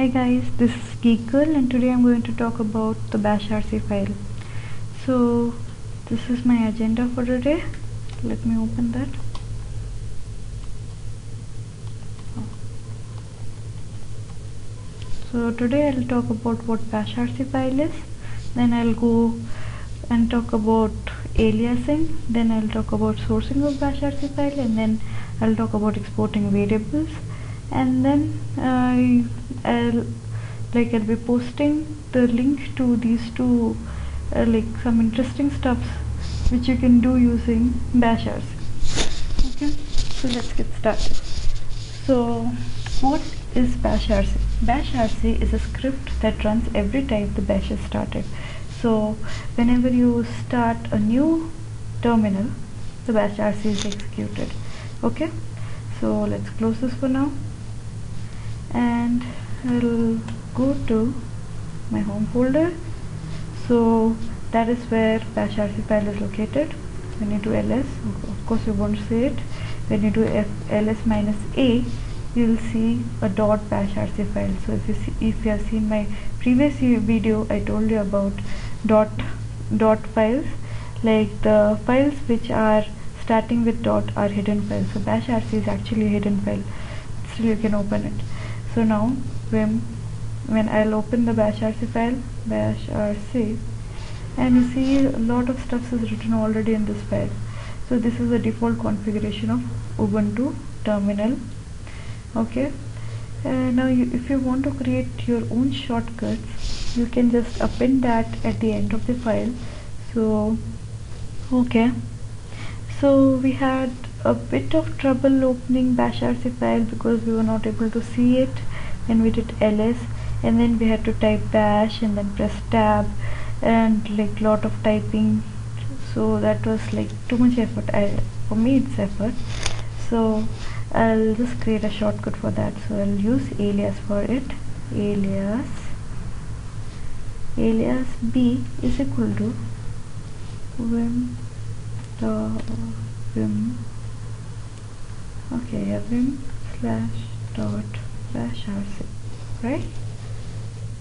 Hi guys, this is Geek Girl and today I'm going to talk about the bash rc file. So this is my agenda for today. Let me open that. So today I'll talk about what bash rc file is. Then I'll go and talk about aliasing. Then I'll talk about sourcing of bash rc file and then I'll talk about exporting variables and then I'll like I'll be posting the link to these two uh, like some interesting stuffs which you can do using bashrc okay so let's get started. So what is bashrc bashrc is a script that runs every time the bash is started. So whenever you start a new terminal the bashrc is executed. Okay so let's close this for now and I'll go to my home folder. So that is where bash rc file is located. When you do ls of course you won't see it. When you do F ls minus a. You'll see a dot bash rc file. So if you see if you have seen my previous video I told you about dot dot files. Like the files which are starting with dot are hidden files. So bash rc is actually a hidden file. Still you can open it so now when when I'll open the bash rc file bash rc and you see a lot of stuff is written already in this file. So this is the default configuration of Ubuntu terminal. Okay? Uh, now you, if you want to create your own shortcuts you can just append that at the end of the file. So okay. So we had a bit of trouble opening bash rc file because we were not able to see it when we did ls and then we had to type bash and then press tab and like lot of typing. So that was like too much effort I, for me it's effort. So I'll just create a shortcut for that. So I'll use alias for it. Alias. Alias b is equal to vim dot vim okay vim slash dot bash rc right?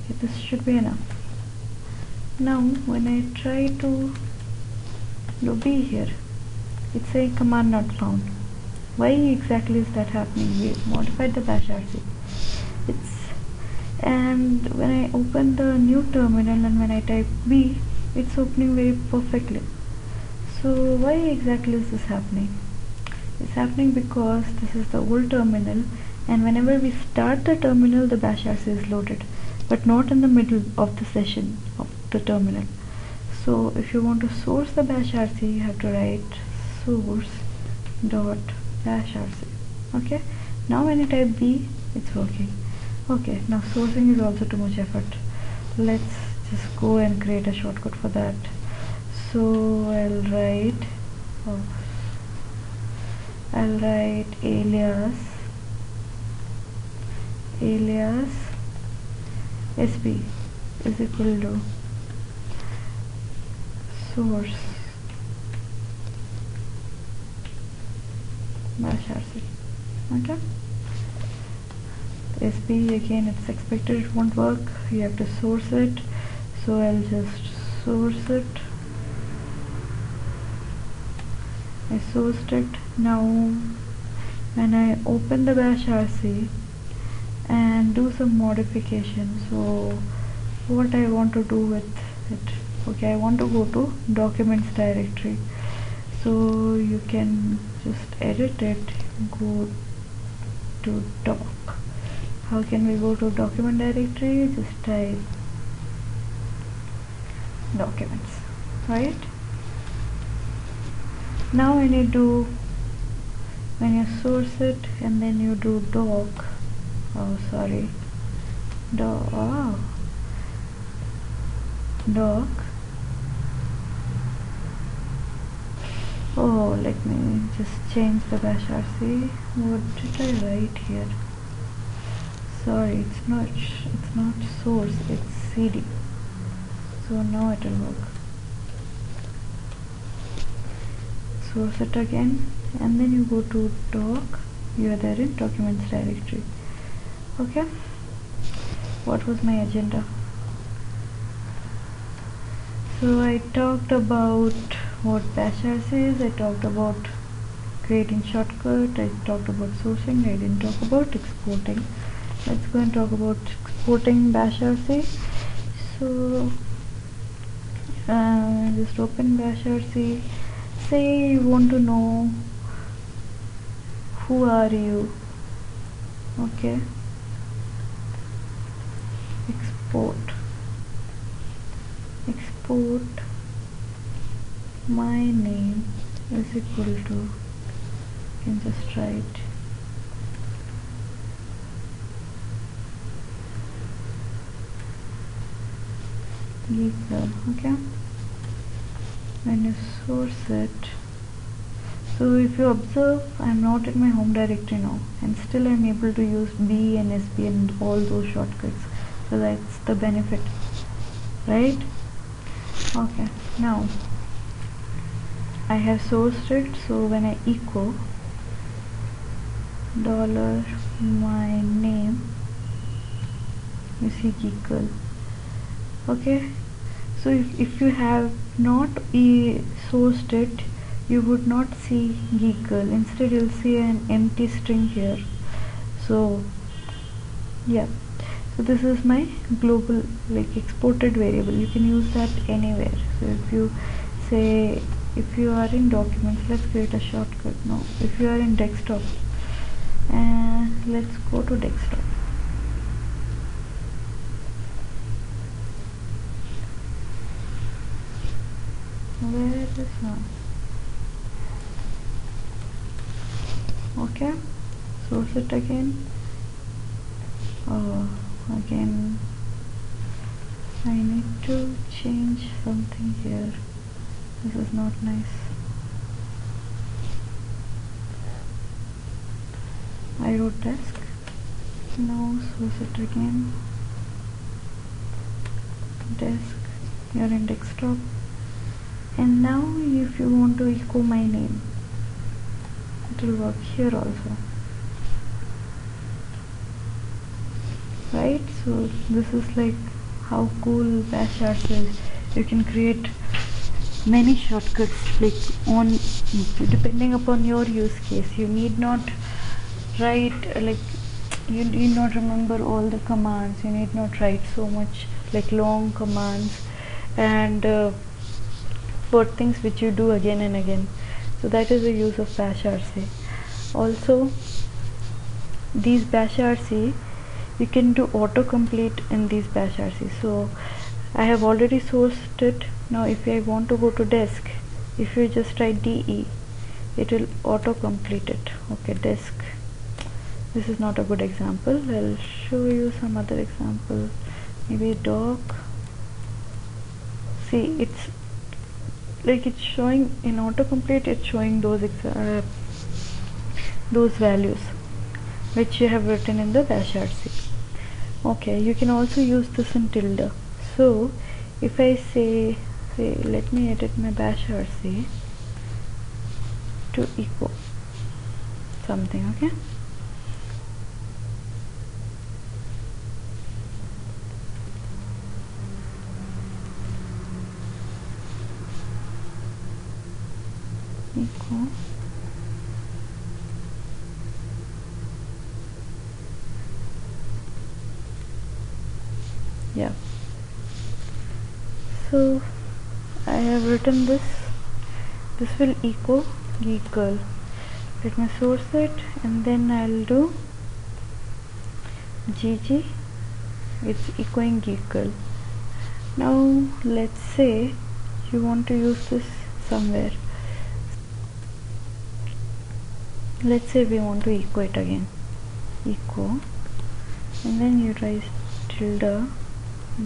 Okay, this should be enough. Now when I try to do b here it's a command not found. Why exactly is that happening? We modified the bash rc it's and when I open the new terminal and when I type b it's opening very perfectly. So why exactly is this happening it's happening because this is the old terminal and whenever we start the terminal the bash rc is loaded but not in the middle of the session of the terminal. So if you want to source the bash rc you have to write source dot bash rc okay? Now when you type b it's working. Okay now sourcing is also too much effort. Let's just go and create a shortcut for that. So I'll write oh, I'll write alias. Alias sb is equal to source. Bash rc okay. Sb again it's expected it won't work. You have to source it. So I'll just source it I sourced it. Now when I open the bash rc and do some modification so what I want to do with it? Okay I want to go to documents directory. So you can just edit it. Go to doc. How can we go to document directory? Just type documents right now when you do when you source it and then you do doc oh sorry. Doc oh. Ah. doc oh let me just change the bash rc what did I write here? Sorry it's not it's not source it's cd so now it will work source it again and then you go to doc you are there in documents directory. Okay? What was my agenda? So I talked about what BashRC is I talked about creating shortcut. I talked about sourcing. I didn't talk about exporting. Let's go and talk about exporting BashRC so uh, just open BashRC say you want to know who are you okay? Export. Export. My name is equal to you can just write. Equal okay when you source it so if you observe I'm not in my home directory now. And still I'm able to use B and SB and all those shortcuts. So that's the benefit. Right? Okay. Now I have sourced it. So when I echo dollar my name you see equal. Okay so if, if you have not e sourced it you would not see geekgirl instead you'll see an empty string here. So yeah. So this is my global like exported variable. You can use that anywhere. So if you say if you are in documents let's create a shortcut now. If you are in desktop and let's go to desktop where is now okay source it again. Oh again. I need to change something here. This is not nice. I wrote desk. Now source it again. Desk. You're in desktop and now if you want to echo my name it will work here also. Right? So this is like how cool bash rc is. You can create many shortcuts like on depending upon your use case. You need not write like you need not remember all the commands. You need not write so much like long commands. And uh, for things which you do again and again. So that is the use of bash rc also these bash rc you can do autocomplete in these bash rc so I have already sourced it. Now if I want to go to desk if you just write DE it will autocomplete it. Okay desk. This is not a good example. I'll show you some other example. Maybe doc. See it's like it's showing in autocomplete it's showing those uh, those values which you have written in the bash rc okay you can also use this in tilde. So if I say say let me edit my bash rc to echo something okay echo yeah. So I have written this. This will echo geek girl let me source it and then I'll do gg. It's echoing geek girl now let's say you want to use this somewhere let's say we want to echo it again. Echo and then you write tilde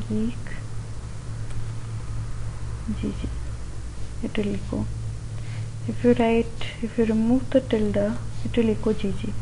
geek gg it will echo if you write if you remove the tilde it will echo gg